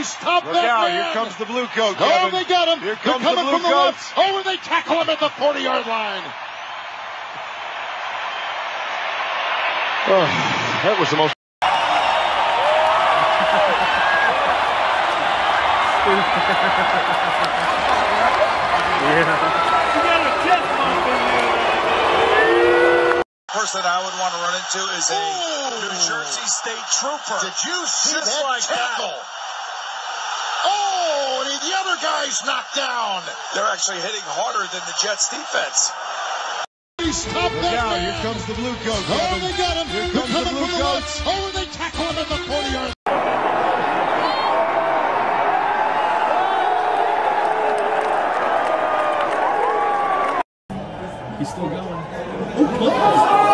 here comes the blue coat. Oh, they got him. Here They're comes the coming blue from the coats. left. Oh, and they tackle him at the 40-yard line. Oh, that was the most. Here that. A person I would want to run into is a New Jersey State Trooper. Did you see Just that like tackle? that guy's knocked down. They're actually hitting harder than the Jets defense. Stop Look that out. Man. Here comes the blue coat. Oh, they got him. Here comes They're the blue coat. Oh, they tackle him at the 40 yard He's still going. Oh,